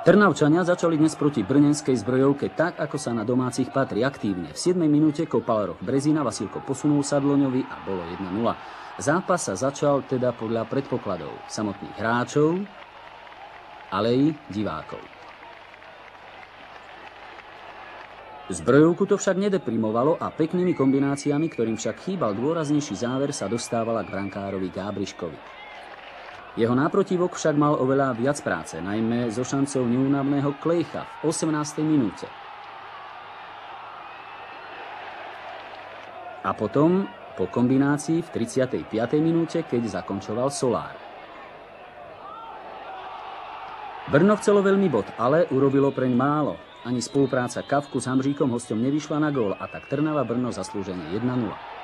Trnavčania začali dnes proti brnenskej zbrojovke tak, ako sa na domácich patrí aktívne. V 7. minúte kopal roh Brezina, Vasilko posunul Sadloňovi a bolo 1-0. Zápas sa začal teda podľa predpokladov samotných hráčov, ale i divákov. Zbrojovku to však nedeprimovalo a peknými kombináciami, ktorým však chýbal dôraznejší záver, sa dostávala k brankárovi Gábriškovi. Jeho náprotivok však mal oveľa viac práce, najmä so šancou neúnavného Klejcha v 18. minúte. A potom po kombinácii v 35. minúte, keď zakončoval Solár. Brno chcelo veľmi bod, ale urobilo preň málo. Ani spolupráca Kavku s Hamříkom hostom nevyšla na gól a tak Trnava Brno zaslúženie 1-0.